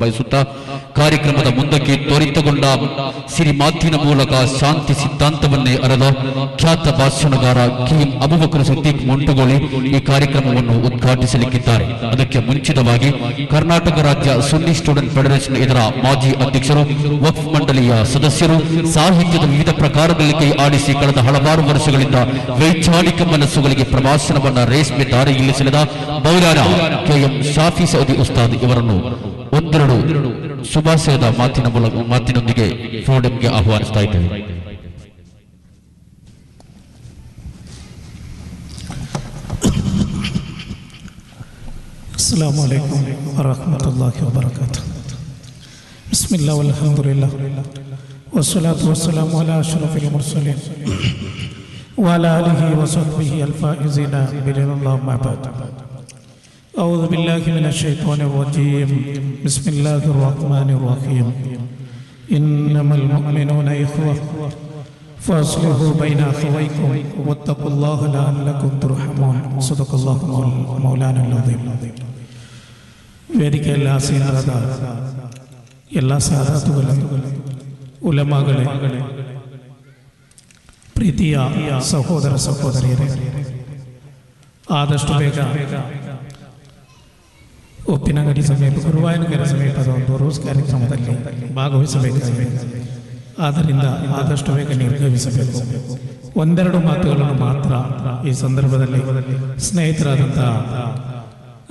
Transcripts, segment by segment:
ಬಯಸುತ್ತಾ ಕಾರ್ಯಕ್ರಮದ ಮುಂದಕ್ಕೆ ತ್ವರಿತಗೊಂಡ ಸಿರಿ ಮಾತಿನ ಮೂಲಕ ಶಾಂತಿ ಸಿದ್ಧಾಂತವನ್ನೇ ಅರದ ಖ್ಯಾತ ಭಾಷಣಗಾರ ಕೆಎಂ ಅಬುಬಕರ ಸಿದ್ದಿಕ್ ಮೊಂಟುಗೋಳಿ ಈ ಕಾರ್ಯಕ್ರಮವನ್ನು ಉದ್ಘಾಟಿಸಲಿಕ್ಕಿದ್ದಾರೆ. ಅದಕ್ಕೆ ಮುಂಚಿತವಾಗಿ ಕರ್ನಾಟಕ ರಾಜ್ಯ ಸುನ್ನಿ ಸ್ಟೂಡೆಂಟ್ ಫೆಡರೇಷನ್ ಇದರ ಮಾಜಿ ಅಧ್ಯಕ್ಷರು, ವಕ್ಫ್ ಮಂಡಳಿಯ ಸದಸ್ಯರು, ಸಾಹಿತ್ಯದ ವಿವಿಧ ಪ್ರಕಾರಗಳಲ್ಲಿ ಕೈ ಆಡಿಸಿ ಕಳೆದ ಹಲವಾರು ವರ್ಷಗಳಿಂದ ವೈಚಾರಿಕ ಮನಸ್ಸುಗಳಿಗೆ ಪ್ರವಾಸನವನ್ನ ರೇಷ್ಮೆ ದಾರಿ ಇಳಿಸಲಿದ ಬೌರಾರ ಕೆಎಂ ಶಾಫಿ ಸೌದಿ ಉಸ್ತಾದ್ ಇವರನ್ನು ಒಂದೆರಡು ಶುಭಾಶಯದ ಮಾತಿನ ಮೂಲಕ ಮಾತಿನೊಂದಿಗೆ ಫೋರಂಗೆ ಆಹ್ವಾನಿಸ್ತಾ ಇದ್ದೇವೆ السلام عليكم ورحمة الله وبركاته بسم الله والحمد لله والصلاة والسلام على أشرف المرسلين وعلى آله وصحبه الفائزين برضا الله ما بعد أعوذ بالله من الشيطان الرجيم بسم الله الرحمن الرحيم إنما المؤمنون إخوة فاصلحوا بين أخويكم واتقوا الله لعلكم ترحمون صدق الله مولانا العظيم ವೇದಿಕೆಯಲ್ಲಿ ಆಸೀನರಾದ ಎಲ್ಲ ಸಾಧಾತುಗಳೇ ಉಲಮಾಗಳೇ ಪ್ರೀತಿಯ ಸಹೋದರ ಸಹೋದರಿಯರೇ ಆದಷ್ಟು ಬೇಗ ಉಪ್ಪಿನಗಡಿ ಸಮೀಪ ಗುರುವಾಯನಗರಿ ಸಮೀಪದ ಒಂದು ರೋಸ್ ಕಾರ್ಯಕ್ರಮದಲ್ಲಿ ಭಾಗವಹಿಸಬೇಕಾಗಿದೆ ಆದ್ದರಿಂದ ಆದಷ್ಟು ಬೇಗ ನಿರ್ಗಮಿಸಬೇಕು ಒಂದೆರಡು ಮಾತುಗಳನ್ನು ಮಾತ್ರ ಈ ಸಂದರ್ಭದಲ್ಲಿ ಸ್ನೇಹಿತರಾದಂತಹ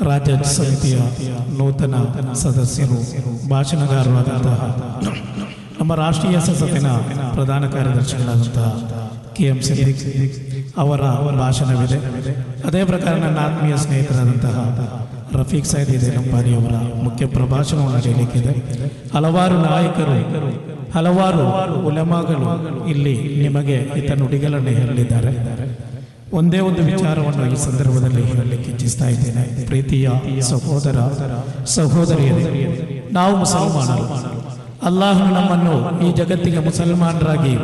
ರಾಜ್ಯ ಸಮಿತಿಯ ನೂತನ ಸದಸ್ಯರು ಭಾಷಣಗಾರರಾದಂತಹ ನಮ್ಮ ರಾಷ್ಟ್ರೀಯ ಸಂಸತ್ತಿನ ಪ್ರಧಾನ ಕಾರ್ಯದರ್ಶಿಗಳಾದಂತಹ ಕೆ ಎಂ ಸಿದ್ದಿಕ್ ಅವರ ಭಾಷಣವಿದೆ ಅದೇ ಪ್ರಕಾರ ನನ್ನ ಆತ್ಮೀಯ ಸ್ನೇಹಿತರಾದಂತಹ ರಫೀಕ್ ಸೈದ್ ಇದೆ ಅವರ ಮುಖ್ಯ ಪ್ರಭಾಷಣವನ್ನು ನಡೆಯಲಿಕ್ಕಿದೆ ಹಲವಾರು ನಾಯಕರು, ಹಲವಾರು ಉಲಮಾಗಳು ಇಲ್ಲಿ ನಿಮಗೆ ಈತ ನುಡಿಗಳನ್ನು ಹೇಳಲಿದ್ದಾರೆ ಒಂದೇ ಒಂದು ವಿಚಾರವನ್ನು ಈ ಸಂದರ್ಭದಲ್ಲಿ ಹೇಳಲಿಕ್ಕೆ ಇಚ್ಛಿಸ್ತಾ ಇದ್ದೇನೆ. ಪ್ರೀತಿಯ ಸಹೋದರ, ಸಹೋದರಿಯರೇ, ನಾವು ಮುಸಲ್ಮಾನರು. ಅಲ್ಲಾಹನು ನಮ್ಮನ್ನು ಈ ಜಗತ್ತಿಗೆ ಮುಸಲ್ಮಾನರಾಗಿ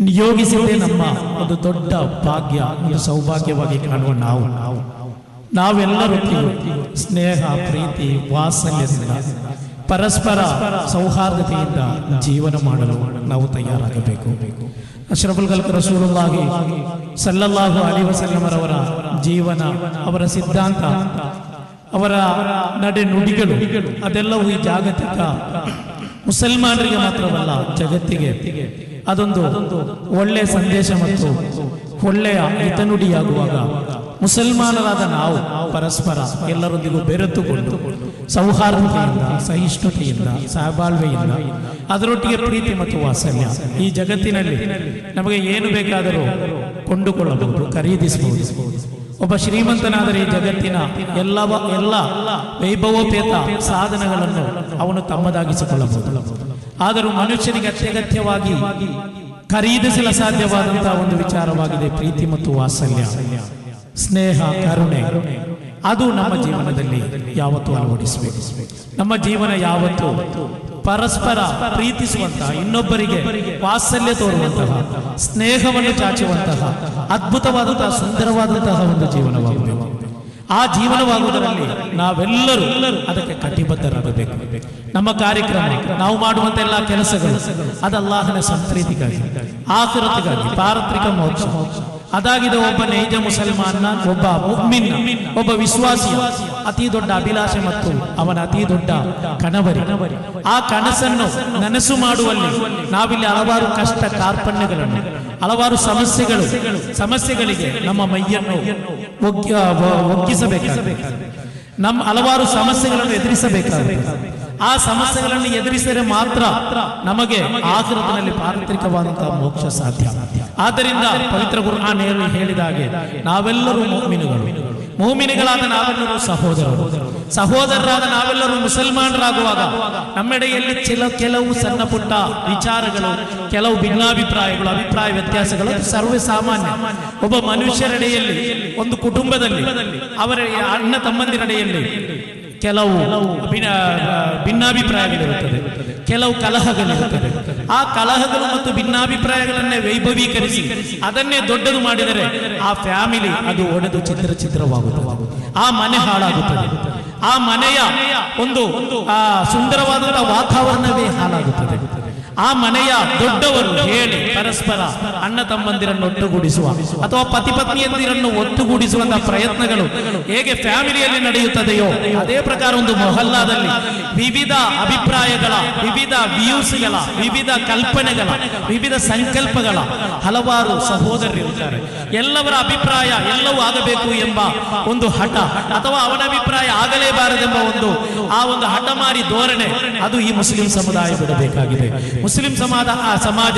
ನಿಯೋಗಿಸಿದ್ದೇ ನಮ್ಮ ಒಂದು ದೊಡ್ಡ ಭಾಗ್ಯ, ಒಂದು ಸೌಭಾಗ್ಯವಾಗಿ ಕಾಣುವ ನಾವು ನಾವು. ನಾವೆಲ್ಲರೂ ಸ್ನೇಹ, ಪ್ರೀತಿ, ವಾತ್ಸಲ್ಯದಿಂದ, ಪರಸ್ಪರ ಸೌಹಾರ್ದತೆಯಿಂದ ಜೀವನ ಮಾಡಲು ನಾವು ತಯಾರಾಗಬೇಕು. ಅಶ್ರಫುಲ್ ಗಲ್ಕ ರಸೂಲುಲ್ಲಾಹಿ ಸಲ್ಲಲ್ಲಾಹು ಅಲಿ ವಸಲ್ಲಮರವರ ಜೀವನ, ಅವರ ಸಿದ್ಧಾಂತ, ಅವರ ನಡೆ ನುಡಿಗಳು, ಅದೆಲ್ಲವೂ ಈ ಜಾಗತಿಕ ಮುಸಲ್ಮಾನರಿಗೆ ಮಾತ್ರವಲ್ಲ, ಜಗತ್ತಿಗೆ ಅದೊಂದು ಒಳ್ಳೆಯ ಸಂದೇಶ ಮತ್ತು ಒಳ್ಳೆಯ ಹಿತನುಡಿಯಾಗುವಾಗ ಮುಸಲ್ಮಾನರಾದ ನಾವು ಪರಸ್ಪರ ಎಲ್ಲರೊಂದಿಗೂ ಬೆರೆತುಕೊಂಡು ಸೌಹಾರ್ದತೆಯಿಂದ, ಸಹಿಷ್ಣುತೆಯಿಂದ, ಸಹಬಾಳ್ವೆಯಿಂದ, ಅದರೊಟ್ಟಿಗೆ ಪ್ರೀತಿ ಮತ್ತು ವಾತ್ಸಲ್ಯ ಈ ಜಗತ್ತಿನಲ್ಲಿ ನಮಗೆ ಏನು ಬೇಕಾದರೂ ಕೊಂಡುಕೊಳ್ಳಬಹುದು, ಖರೀದಿಸಬಹುದು. ಒಬ್ಬ ಶ್ರೀಮಂತನಾದರೆ ಈ ಜಗತ್ತಿನ ಎಲ್ಲ ಎಲ್ಲ ವೈಭವೋಪೇತ ಸಾಧನಗಳನ್ನು ಅವನು ತಮ್ಮದಾಗಿಸಿಕೊಳ್ಳಬಹುದು. ಆದರೂ ಮನುಷ್ಯನಿಗೆ ಅತ್ಯಗತ್ಯವಾಗಿ ಖರೀದಿಸಲು ಸಾಧ್ಯವಾದಂತಹ ಒಂದು ವಿಚಾರವಾಗಿದೆ ಪ್ರೀತಿ ಮತ್ತು ವಾತ್ಸಲ್ಯ. ಸ್ನೇಹ, ಕರುಣೆ, ಅದು ನಮ್ಮ ಜೀವನದಲ್ಲಿ ಯಾವತ್ತೂ ಅಳವಡಿಸಬೇಕು. ನಮ್ಮ ಜೀವನ ಯಾವತ್ತೂ ಪರಸ್ಪರ ಪ್ರೀತಿಸುವಂತಹ, ಇನ್ನೊಬ್ಬರಿಗೆ ವಾತ್ಸಲ್ಯ ತೋರುವಂತಹ, ಸ್ನೇಹವನ್ನು ಚಾಚುವಂತಹ, ಅದ್ಭುತವಾದಂತಹ, ಸುಂದರವಾದಂತಹ ಒಂದು ಜೀವನವಾಗಬೇಕು. ಆ ಜೀವನವಾಗುವುದರಲ್ಲಿ ನಾವೆಲ್ಲರೂ ಅದಕ್ಕೆ ಕಟಿಬದ್ಧರಾಗಬೇಕು. ನಮ್ಮ ಕಾರ್ಯಕ್ರಮ, ನಾವು ಮಾಡುವಂತ ಎಲ್ಲ ಕೆಲಸಗಳು, ಅದು ಅಲ್ಲಾಹನ ಸಂಪ್ರೀತಿಗಾಗಿ ಆಕೃತಿಗಾಗಿ ಪಾರತ್ರಿಕ ಮೋಕ್ಷ. ಅದಾಗಿದೆ ಒಬ್ಬ ನೈಜ ಮುಸಲ್ಮಾನ, ಒಬ್ಬ ಒಬ್ಬ ವಿಶ್ವಾಸಿ ಅತಿ ದೊಡ್ಡ ಅಭಿಲಾಷೆ ಮತ್ತು ಅವನ ಅತಿ ದೊಡ್ಡ ಕನವರಿ. ಆ ಕನಸನ್ನು ನನಸು ಮಾಡುವಲ್ಲಿ ನಾವಿಲ್ಲಿ ಹಲವಾರು ಕಷ್ಟ ಕಾರ್ಪಣ್ಯಗಳನ್ನು, ಹಲವಾರು ಸಮಸ್ಯೆಗಳು, ಸಮಸ್ಯೆಗಳಿಗೆ ನಮ್ಮ ಮೈಯನ್ನು ಒಗ್ಗಿಸಬೇಕಾಗಬೇಕು ನಮ್ಮ ಹಲವಾರು ಸಮಸ್ಯೆಗಳನ್ನು ಎದುರಿಸಬೇಕಾಗುತ್ತೆ ಆ ಸಮಸ್ಯೆಗಳನ್ನು ಎದುರಿಸಿದರೆ ಮಾತ್ರ ನಮಗೆ ಆಕೃತಿನಲ್ಲಿ ಪಾರಂತ್ರಿಕವಾದಂತಹ ಮೋಕ್ಷ ಸಾಧ್ಯ. ಆದ್ದರಿಂದ ಪವಿತ್ರ ಗುರುನಾನ್ ಹೇಳಿದ ಹಾಗೆ, ನಾವೆಲ್ಲರೂ ಮೋಮಿನುಗಳು. ಮೋಮಿನಿಗಳಾದ ನಾವೆಲ್ಲರೂ ಸಹೋದರರು. ಸಹೋದರರಾದ ನಾವೆಲ್ಲರೂ ಮುಸಲ್ಮಾನರಾಗುವಾಗ ನಮ್ಮೆಡೆಯಲ್ಲಿ ಕೆಲ ಕೆಲವು ಸಣ್ಣ ಪುಟ್ಟ ವಿಚಾರಗಳು, ಕೆಲವು ಭಿನ್ನಾಭಿಪ್ರಾಯಗಳು, ಅಭಿಪ್ರಾಯ ವ್ಯತ್ಯಾಸಗಳು ಸರ್ವೇ ಸಾಮಾನ್ಯ ಒಬ್ಬ ಮನುಷ್ಯರೆಡೆಯಲ್ಲಿ ಒಂದು ಕುಟುಂಬದಲ್ಲಿ, ಅವರ ಅಣ್ಣ ತಮ್ಮಂದಿರಡೆಯಲ್ಲಿ ಕೆಲವು ಭಿನ್ನ- ಭಿನ್ನಾಭಿಪ್ರಾಯಗಳಿರುತ್ತದೆ. ಕೆಲವು ಕಲಹಗಳಿರುತ್ತದೆ. ಆ ಕಲಹಗಳು ಮತ್ತು ಭಿನ್ನಾಭಿಪ್ರಾಯಗಳನ್ನೇ ವೈಭವೀಕರಿಸಿ ಅದನ್ನೇ ದೊಡ್ಡದು ಮಾಡಿದರೆ ಆ ಫ್ಯಾಮಿಲಿ ಅದು ಒಡೆದು ಚಿತ್ರ ಚಿತ್ರವಾಗುತ್ತದೆ ಆ ಮನೆ ಹಾಳಾಗುತ್ತದೆ. ಆ ಮನೆಯ ಒಂದು, ಆ ಸುಂದರವಾದಂತಹ ವಾತಾವರಣವೇ ಹಾಳಾಗುತ್ತದೆ. ಆ ಮನೆಯ ದೊಡ್ಡವರು ಹೇಳಿ ಪರಸ್ಪರ ಅಣ್ಣ ತಮ್ಮಂದಿರನ್ನು ಒಟ್ಟುಗೂಡಿಸುವ ಅಥವಾ ಪತಿ ಪತ್ನಿಯಂದಿರನ್ನು ಒಟ್ಟುಗೂಡಿಸುವಂತಹ ಪ್ರಯತ್ನಗಳು ಹೇಗೆ ಫ್ಯಾಮಿಲಿಯಲ್ಲಿ ನಡೆಯುತ್ತದೆಯೋ ಅದೇ ಪ್ರಕಾರ ಒಂದು ಮೊಹಲ್ಲಾದಲ್ಲಿ ವಿವಿಧ ಅಭಿಪ್ರಾಯಗಳ, ವಿವಿಧ ವ್ಯೂಸ್ಗಳ, ವಿವಿಧ ಕಲ್ಪನೆಗಳ, ವಿವಿಧ ಸಂಕಲ್ಪಗಳ ಹಲವಾರು ಸಹೋದರರಿರುತ್ತಾರೆ ಎಲ್ಲವರ ಅಭಿಪ್ರಾಯ ಎಲ್ಲವೂ ಆಗಬೇಕು ಎಂಬ ಒಂದು ಹಠ ಅಥವಾ ಅವನ ಅಭಿಪ್ರಾಯ ಆಗಲೇಬಾರದೆಂಬ ಒಂದು ಆ ಒಂದು ಹಠಮಾರಿ ಧೋರಣೆ ಅದು ಈ ಮುಸ್ಲಿಂ ಸಮುದಾಯ ಬಿಡಬೇಕಾಗಿದೆ. ಮುಸ್ಲಿಂ ಸಮಾಜ ಆ ಸಮಾಜ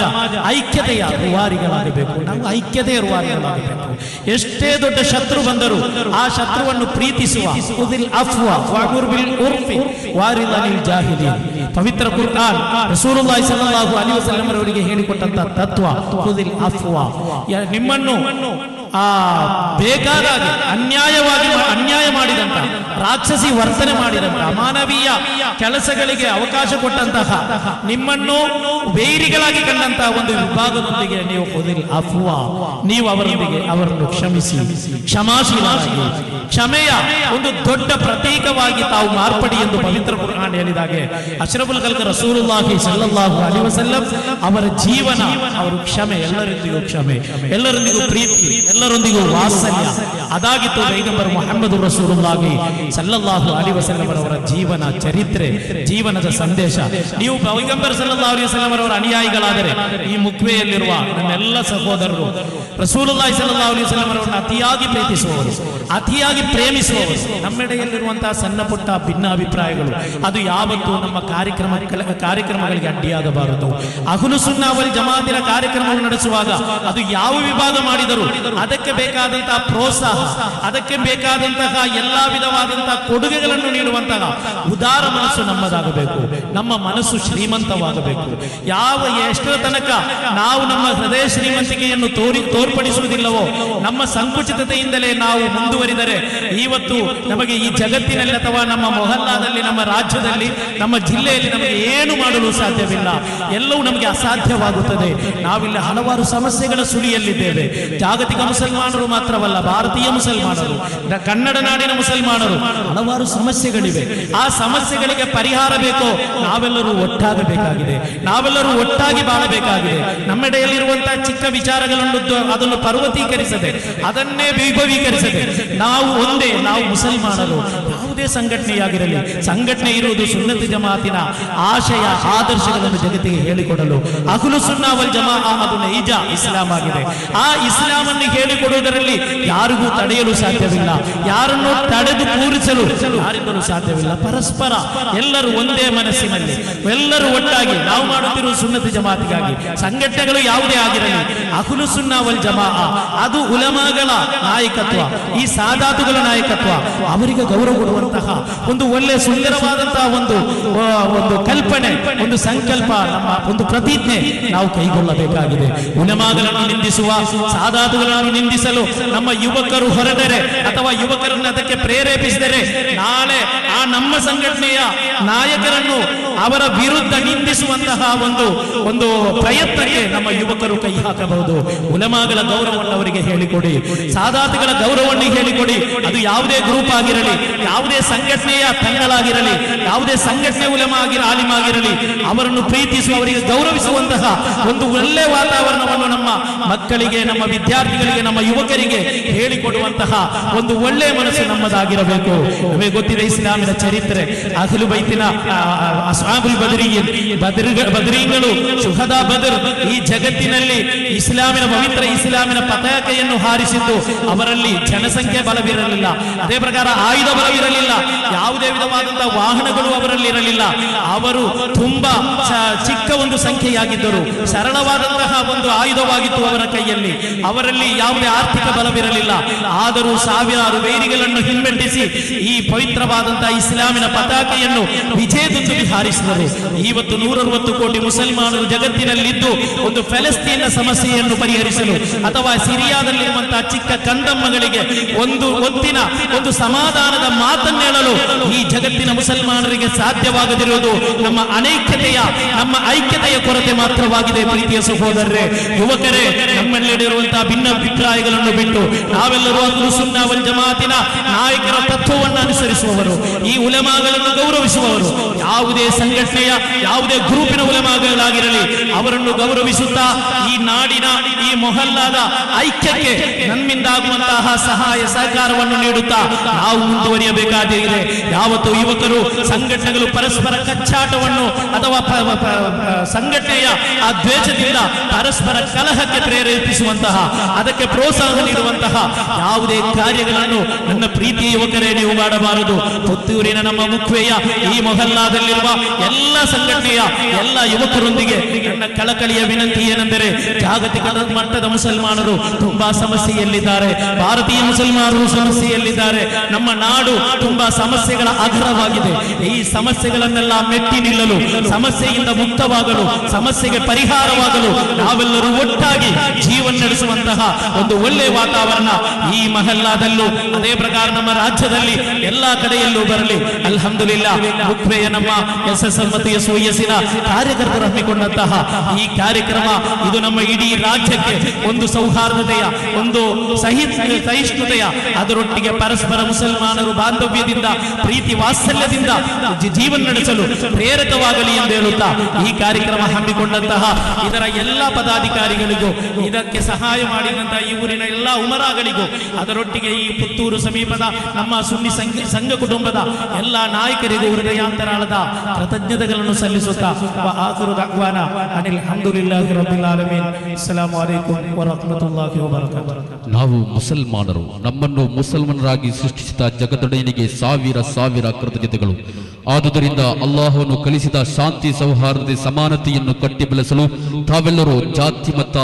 ಐಕ್ಯತೆಯ ರುವಾರಿಗಳಾಗಬೇಕು. ನಾವು ಐಕ್ಯತೆಯ ರುವಾರಿಗಳಾಗಬೇಕು. ಎಷ್ಟೇ ದೊಡ್ಡ ಶತ್ರು ಬಂದರು ಆ ಶತ್ರುವನ್ನು ಪ್ರೀತಿಸುವ ಪವಿತ್ರ ಕುರ್ಆನ್, ರಸೂಲುಲ್ಲಾಹಿ ಸಲ್ಲಲ್ಲಾಹು ಅಲೈಹಿ ವಸಲ್ಲಂ ಅವರಿಗೆ ಹೇಳಿಕೊಟ್ಟಂತ ತತ್ವ ನಿಮ್ಮನ್ನು ಆ ಬೇಕಾದಾಗ, ಅನ್ಯಾಯವಾಗಿ ರಾಕ್ಷಸಿ ವರ್ತನೆ ಮಾಡಿದಂತಹ ಮಾನವೀಯ ಕೆಲಸಗಳಿಗೆ ಅವಕಾಶ ಕೊಟ್ಟಂತಹ ನಿಮ್ಮನ್ನು ವೈರಿಗಳಾಗಿ ಕಂಡಂತಹ ಒಂದು ವಿಭಾಗದೊಂದಿಗೆ ನೀವು ಹೋದಿರಿ. ಅಫ್ವಾ, ನೀವು ಅವರೊಂದಿಗೆ ಅವರನ್ನು ಕ್ಷಮಿಸಿ. ಕ್ಷಮಾಶೀಲರಾಗಿ. ಕ್ಷಮೆಯ ಒಂದು ದೊಡ್ಡ ಪ್ರತೀಕವಾಗಿ ತಾವು ಮಾರ್ಪಡಿ ಎಂದು ಪವಿತ್ರ ಕುರಾನ್ ಹೇಳಿದಾಗೆ, ಅಶ್ರಫುಲ್ ಕಲ್ಕ ರಸೂರುಲ್ಲಾಹಿ ಸಲ್ಲಲ್ಲಾಹು ಅಲೈಹಿ ವಸಲ್ಲಂ ಅವರ ಜೀವನ, ಅವರು ಕ್ಷಮೆ, ಎಲ್ಲರೊಂದಿಗೂ ಕ್ಷಮೆ, ಎಲ್ಲರೊಂದಿಗೂ ಪ್ರೀತಿ, ಎಲ್ಲರೊಂದಿಗೂ ವಾತ್ಸಲ್ಯ. ಅದಾಗಿತ್ತು ಪೈಗಂಬರ್ ಮೊಹಮ್ಮದ್ ರಸೂಲುಲ್ಲಾಹಿ ಸಲ್ಲಲ್ಲಾಹು ಅಲೈಹಿ ವಸಲ್ಲಂ ಅವರ ಜೀವನ ಚರಿತ್ರೆ, ಜೀವನದ ಸಂದೇಶ. ನೀವು ಪೈಗಂಬರ್ ಸಲ್ಲಲ್ಲಾಹು ಅಲಿ ವಸಲ್ಲಮರವರ ಅವರ ಅನುಯಾಯಿಗಳಾದರೆ ಈ ಮುಕ್ವೆಯಲ್ಲಿರುವ ನನ್ನೆಲ್ಲ ಸಹೋದರರು ರಸೂಲುಲ್ಲಾಹಿ ಸಲ್ಲಲ್ಲಾಹು ಅಲಿ ವಸಲ್ಲಂ ಅವರನ್ನು ಅತಿಯಾಗಿ ಪ್ರೀತಿಸುವವರು, ಅತಿಯಾಗಿ ಪ್ರೇಮಿಸುವವರು. ನಮ್ಮೆಡೆಯಲ್ಲಿರುವಂತಹ ಸಣ್ಣ ಪುಟ್ಟ ಭಿನ್ನ ಅಭಿಪ್ರಾಯಗಳು ಅದು ಯಾವತ್ತೂ ನಮ್ಮ ಕಾರ್ಯಕ್ರಮ, ಕಾರ್ಯಕ್ರಮಗಳಿಗೆ ಅಡ್ಡಿಯಾಗಬಾರದು. ಅಹುಲು ಸುನ್ನಾವಲ್ ಜಮಾತಿನ ಕಾರ್ಯಕ್ರಮವನ್ನು ನಡೆಸುವಾಗ ಅದು ಯಾವ ವಿಭಾಗ ಮಾಡಿದರೂ ಅದಕ್ಕೆ ಬೇಕಾದಂತಹ ಪ್ರೋತ್ಸಾಹ, ಅದಕ್ಕೆ ಬೇಕಾದಂತಹ ಎಲ್ಲಾ ವಿಧವಾದಂತಹ ಕೊಡುಗೆಗಳನ್ನು ನೀಡುವಂತಹ ಉದಾರ ಮನಸ್ಸು ನಮ್ಮದಾಗಬೇಕು. ನಮ್ಮ ಮನಸ್ಸು ಶ್ರೀಮಂತವಾಗಬೇಕು. ಯಾವ ಎಷ್ಟರ ತನಕ ನಾವು ನಮ್ಮ ಹೃದಯ ಶ್ರೀಮಂತಿಕೆಯನ್ನು ತೋರಿ ತೋರ್ಪಡಿಸುವುದಿಲ್ಲವೋ, ನಮ್ಮ ಸಂಕುಚಿತತೆಯಿಂದಲೇ ನಾವು ಮುಂದುವರಿದರೆ ಇವತ್ತು ನಮಗೆ ಈ ಜಗತ್ತಿನಲ್ಲಿ ಅಥವಾ ನಮ್ಮ ಮೊಹಲ್ಲಾದಲ್ಲಿ, ನಮ್ಮ ರಾಜ್ಯದಲ್ಲಿ, ನಮ್ಮ ಜಿಲ್ಲೆಯಲ್ಲಿ ನಮಗೆ ಏನು ಮಾಡಲು ಸಾಧ್ಯವಿಲ್ಲ. ಎಲ್ಲವೂ ನಮಗೆ ಅಸಾಧ್ಯವಾಗುತ್ತದೆ. ನಾವಿಲ್ಲಿ ಹಲವಾರು ಸಮಸ್ಯೆಗಳ ಸುಳಿಯಲ್ಲಿದ್ದೇವೆ. ಜಾಗತಿಕ ಮುಸಲ್ಮಾನರು ಮಾತ್ರವಲ್ಲ, ಭಾರತೀಯ ಮುಸಲ್ಮಾನರು ಕನ್ನಡ ನಾಡಿನ ಮುಸಲ್ಮಾನರು. ಹಲವಾರು ಸಮಸ್ಯೆಗಳಿವೆ. ಆ ಸಮಸ್ಯೆಗಳಿಗೆ ಪರಿಹಾರ ಬೇಕೋ? ನಾವೆಲ್ಲರೂ ಒಟ್ಟಾಗಬೇಕಾಗಿದೆ. ನಾವೆಲ್ಲರೂ ಒಟ್ಟಾಗಿ ಬಾಳಬೇಕಾಗಿದೆ. ನಮ್ಮೆಡೆಯಲ್ಲಿರುವಂತಹ ಚಿಕ್ಕ ವಿಚಾರಗಳನ್ನು ಅದನ್ನು ಪರ್ವತೀಕರಿಸದೆ, ಅದನ್ನೇ ವೈಭವೀಕರಿಸದೆ, ನಾವು ಒಂದೇ, ನಾವು ಮುಸಲ್ಮಾನರು. ಯಾವುದೇ ಸಂಘಟನೆಯಾಗಿರಲಿ, ಸಂಘಟನೆ ಇರುವುದು ಸುನ್ನತಿ ಜಮಾತಿನ ಆಶಯ, ಆದರ್ಶಗಳನ್ನು ಜಗತ್ತಿಗೆ ಹೇಳಿಕೊಡಲು. ಅಗುಲು ಸುನ್ನಾವಲ್ ಜಮಾ ಅದು ನೈಜ ಇಸ್ಲಾಂ ಆಗಿದೆ. ಆ ಇಸ್ಲಾಂ ಅನ್ನು ಹೇಳಿಕೊಡುವುದರಲ್ಲಿ ಯಾರಿಗೂ ತಡೆಯಲು ಸಾಧ್ಯವಿಲ್ಲ. ಯಾರನ್ನು ತಡೆದು ಕೂರಿಸಲು ಯಾರಿಂದಲೂ ಸಾಧ್ಯವಿಲ್ಲ. ಪರಸ್ಪರ ಎಲ್ಲರೂ ಒಂದೇ ಮನಸ್ಸಿನಲ್ಲಿ, ಎಲ್ಲರೂ ಒಟ್ಟಾಗಿ ನಾವು ಮಾಡುತ್ತಿರುವ ಸುನ್ನತಿ ಜಮಾತಿಗಾಗಿ. ಸಂಘಟನೆಗಳು ಯಾವುದೇ ಆಗಿರಲಿ, ಅಹುಲು ಸುನ್ನಾವಲ್ ಜಮಾ, ಅದು ಉಲಮಾಗಳ ನಾಯಕತ್ವ, ಈ ಸಾದಾತುಗಳ ನಾಯಕತ್ವ, ಅವರಿಗೆ ಗೌರವ ಕೊಡುವಂತಹ ಒಂದು ಒಳ್ಳೆ ಸುಂದರವಾದಂತಹ ಒಂದು ಒಂದು ಕಲ್ಪನೆ, ಒಂದು ಸಂಕಲ್ಪ ಒಂದು ಪ್ರತಿಜ್ಞೆ ನಾವು ಕೈಗೊಳ್ಳಬೇಕಾಗಿದೆ. ಉನಮಾಗಲನ್ನು ನಿಂದಿಸುವ ಸಾಧಾತುಗಳನ್ನು ನಿಂದಿಸಲು ನಮ್ಮ ಯುವಕರು ಹೊರದರೆ ಅಥವಾ ಯುವಕರನ್ನು ಅದಕ್ಕೆ ಪ್ರೇರೇಪಿಸಿದರೆ ನಾಳೆ ಆ ನಮ್ಮ ಸಂಘಟನೆಯ ನಾಯಕರನ್ನು ಅವರ ವಿರುದ್ಧ ನಿಂದಿಸುವಂತಹ ಒಂದು ಒಂದು ಪ್ರಯತ್ನಕ್ಕೆ ನಮ್ಮ ಯುವಕರು ಕೈ ಹಾಕಬಹುದು. ಉಲಮಾಗಳ ಗೌರವವನ್ನು ಅವರಿಗೆ ಹೇಳಿಕೊಡಿ. ಸಾದಾತುಗಳ ಗೌರವವನ್ನು ಹೇಳಿಕೊಡಿ. ಅದು ಯಾವುದೇ ಗ್ರೂಪ್ ಆಗಿರಲಿ, ಯಾವುದೇ ಸಂಘಟನೆಯ ತಂಗಲಾಗಿರಲಿ ಯಾವುದೇ ಸಂಘಟನೆ ಉಲಮ ಆಗಿ ಆಲಿಮಾಗಿರಲಿ, ಅವರನ್ನು ಪ್ರೀತಿಸುವ, ಅವರಿಗೆ ಗೌರವಿಸುವಂತಹ ಒಂದು ಒಳ್ಳೆ ವಾತಾವರಣವನ್ನು ನಮ್ಮ ಮಕ್ಕಳಿಗೆ, ನಮ್ಮ ವಿದ್ಯಾರ್ಥಿಗಳಿಗೆ, ನಮ್ಮ ಯುವಕರಿಗೆ ಹೇಳಿಕೊಡುವಂತಹ ಒಂದು ಒಳ್ಳೆ ಮನಸ್ಸು ನಮ್ಮದಾಗಿರಬೇಕು. ನಮಗೆ ಗೊತ್ತಿದೆ ಇಸ್ಲಾಮಿನ ಚರಿತ್ರೆ. ಅಸಲು ಬೈತಿನ ಅಸ್ಹಾಬುಲ್ ಬದರಿಯನ್ ಬದರಿಗಳು, ಶುಹದಾ ಬದರ್ ಈ ಜಗತ್ತಿನಲ್ಲಿ ಇಸ್ಲಾಮಿನ ಪವಿತ್ರ ಇಸ್ಲಾಮಿನ ಪತಾಕೆಯನ್ನು ಹಾರಿಸಿದ್ದು ಅವರಲ್ಲಿ ಜನಸಂಖ್ಯೆ ಬಲವಿರಲಿಲ್ಲ. ಅದೇ ಪ್ರಕಾರ ಆಯುಧ ಬಲವಿರಲಿಲ್ಲ. ಯಾವುದೇ ವಿಧವಾದಂತಹ ವಾಹನಗಳು ಅವರಲ್ಲಿ ಇರಲಿಲ್ಲ ಅವರು ತುಂಬಾ ಚಿಕ್ಕ ಒಂದು ಸಂಖ್ಯೆಯಾಗಿದ್ದರು. ಸರಳವಾದಂತಹ ಒಂದು ಆಯುಧವಾಗಿತ್ತು ಅವರ ಕೈಯಲ್ಲಿ. ಅವರಲ್ಲಿ ಯಾವುದೇ ಆರ್ಥಿಕ ಬಲವಿರಲಿಲ್ಲ. ಆದರೂ ಸಾವಿರಾರು ವೈರಿಗಳನ್ನು ಹಿಮ್ಮೆಟ್ಟಿಸಿ ಈ ಪವಿತ್ರವಾದಂತಹ ಇಸ್ಲಾಮಿನ ಪತಾಕೆಯನ್ನು ವಿಜಯದೊಂದಿಗೆ ಹಾರಿಸಿದರು ಇವತ್ತು ನೂರವತ್ತು ಕೋಟಿ ಮುಸಲ್ಮಾನರು ಜಗತ್ತಿನಲ್ಲಿದ್ದು ಒಂದು ಫೆಲಸ್ತೀನ ಸಮಸ್ಯೆಯನ್ನು ಪರಿಹರಿಸಲು ಅಥವಾ ಸಿರಿಯಾದಲ್ಲಿರುವಂತಹ ಚಿಕ್ಕ ಕಂದಮ್ಮಗಳಿಗೆ ಒಂದು ಒತ್ತಿನ, ಒಂದು ಸಮಾಧಾನದ ಮಾತನ್ನು ಮಾತನ್ನೇಳಲು ಈ ಜಗತ್ತಿನ ಮುಸಲ್ಮಾನರಿಗೆ ಸಾಧ್ಯವಾಗದಿರುವುದು ನಮ್ಮ ಅನೈಕ್ಯತೆಯ, ನಮ್ಮ ಐಕ್ಯತೆಯ ಕೊರತೆ ಮಾತ್ರವಾಗಿದೆ ಪ್ರೀತಿಯ ಸಹೋದರರೇ. ಯುವಕರೇ ನಮ್ಮಲ್ಲಿರುವಂತಹ ಭಿನ್ನಾಭಿಪ್ರಾಯಗಳನ್ನು ಬಿಟ್ಟು ನಾವೆಲ್ಲರೂ ಅಂದು ಸುನ್ನಾವಲ್ ಜಮಾತಿನ ನಾಯಕರ ತತ್ವವನ್ನು ಅನುಸರಿಸುವವರು, ಈ ಉಲೆಮಾಗಳನ್ನು ಗೌರವಿಸುವವರು. ಯಾವುದೇ ಸಂಘಟನೆಯ ಯಾವುದೇ ಗ್ರೂಪಿನ ಉಲೆಮಾಗಳಾಗಿರಲಿ ಅವರನ್ನು ಗೌರವಿಸುತ್ತಾ ಈ ನಾಡಿನ ಈ ಮೊಹಲ್ಲಾದ ಐಕ್ಯಕ್ಕೆ ನಮ್ಮಿಂದಾಗುವಂತಹ ಸಹಾಯ ಸಹಕಾರವನ್ನು ನೀಡುತ್ತಾ ನಾವು ಮುಂದುವರಿಯಬೇಕಾಗಿದೆ. ಯಾವತ್ತು ಯುವಕರು ಸಂಘಟನೆಗಳು ಪರಸ್ಪರ ಕಚ್ಚಾಟವನ್ನು ಅಥವಾ ಸಂಘಟನೆಯ ಆ ದ್ವೇಷದಿಂದ ಪರಸ್ಪರ ಕಲಹಕ್ಕೆ ಪ್ರೇರೇಪಿಸುವಂತಹ, ಅದಕ್ಕೆ ಪ್ರೋತ್ಸಾಹ ನೀಡುವಂತಹ ಯಾವುದೇ ಕಾರ್ಯಗಳನ್ನು ನನ್ನ ಪ್ರೀತಿಯ ಯುವಕರೇ ನೀವು ಮಾಡಬಾರದು. ಪುತ್ತೂರಿನ ನಮ್ಮ ಮುಖ್ವೆಯ ಈ ಮೊಹಲ್ಲಾದಲ್ಲಿರುವ ಎಲ್ಲ ಸಂಘಟನೆಯ ಎಲ್ಲ ಯುವಕರೊಂದಿಗೆ ನನ್ನ ಕಳಕಳಿಯ ವಿನಂತಿ ಏನೆಂದರೆ ಜಾಗತಿಕ ಮಟ್ಟದ ಮುಸಲ್ಮಾನರು ತುಂಬಾ ಸಮಸ್ಯೆಯಲ್ಲಿದ್ದಾರೆ. ಭಾರತೀಯ ಮುಸಲ್ಮಾನರು ಸಮಸ್ಯೆಯಲ್ಲಿದ್ದಾರೆ. ನಮ್ಮ ನಾಡು ತುಂಬಾ ಸಮಸ್ಯೆಗಳ ಆಧಾರವಾಗಿದೆ ಈ ಸಮಸ್ಯೆಗಳನ್ನೆಲ್ಲ ಮೆಟ್ಟಿ ನಿಲ್ಲಲು, ಸಮಸ್ಯೆಯಿಂದ ಮುಕ್ತವಾಗಲು, ಸಮಸ್ಯೆಗೆ ಪರಿಹಾರವಾಗಲು ನಾವೆಲ್ಲರೂ ಒಟ್ಟಾಗಿ ಜೀವನ ನಡೆಸುವಂತಹ ಒಂದು ಒಳ್ಳೆ ವಾತಾವರಣ ಈ ಮಹಲ್ಲಾದಲ್ಲೂ. ಅದೇ ಪ್ರಕಾರ ನಮ್ಮ ರಾಜ್ಯದಲ್ಲಿ ಎಲ್ಲಾ ಕಡೆಯಲ್ಲೂ ಬರಲಿ. ಅಲ್ಹಮ್ದುಲಿಲ್ಲ ಮುಖ್ವೆಯ ನಮ್ಮ ಎಸ್ ಎಸ್ ಎಲ್ ಮತ್ತು ಎಸ್ನ ಕಾರ್ಯಕರ್ತರು ಹಮ್ಮಿಕೊಂಡಂತಹ ಈ ಕಾರ್ಯಕ್ರಮ ಇದು ನಮ್ಮ ಇಡೀ ರಾಜ್ಯಕ್ಕೆ ಒಂದು ಸೌಹಾರ್ದತೆಯ, ಒಂದು ಸಹಿ ಸಹಿಷ್ಣುತೆಯ, ಅದರೊಟ್ಟಿಗೆ ಪರಸ್ಪರ ಮುಸಲ್ಮಾನರು ಬಾಂಧವ್ಯದಿಂದ, ಪ್ರೀತಿ ವಾತ್ಸಲ್ಯದಿಂದ ಜೀವನ ನಡೆಸಲು ಪ್ರೇರಕವಾಗಲಿ ಎಂದು ಹೇಳುತ್ತಾ ಈ ಕಾರ್ಯಕ್ರಮ ಹಮ್ಮಿಕೊಂಡಂತಹ ಇದರ ಎಲ್ಲ ಪದಾಧಿಕಾರಿಗಳಿಗೂ, ಇದಕ್ಕೆ ಸಹಾಯ ಮಾಡಿದಂತಹ ಈ ಊರಿನ ಎಲ್ಲ ಉಮರಾಗಳಿಗೂ, ಅದರೊಟ್ಟಿಗೆ ಈ ಪುತ್ತೂರು ಸಮೀಪದ ನಮ್ಮ ಸುನ್ನಿ ಸಂಘ ಸಂಘ ಕುಟುಂಬದ ಎಲ್ಲ ನಾಯಕರಿಗೂ ಹೃದಯಾಂತರಾಳದ ಕೃತಜ್ಞತೆಗಳನ್ನು ಸಲ್ಲಿಸುತ್ತಾ ಆಖಿರು ಅನಿಲ್ ಅಹಮದುಲ್ಲಾಹಿ ನಾವು ಮುಸಲ್ಮಾನರು, ನಮ್ಮನ್ನು ಮುಸಲ್ಮಾನರಾಗಿ ಸೃಷ್ಟಿಸಿದ ಜಗದೊಡೆಯನಿಗೆ ಸಾವಿರ ಸಾವಿರ ಕೃತಜ್ಞತೆಗಳು. ಆದುದರಿಂದ ಅಲ್ಲಾಹನು ಕಲಿಸಿದ ಶಾಂತಿ ಸೌಹಾರ್ದ ಸಮಾನತೆಯನ್ನು ಕಟ್ಟಿ ಬೆಳೆಸಲು ತಾವೆಲ್ಲರೂ ಜಾತಿ ಮತ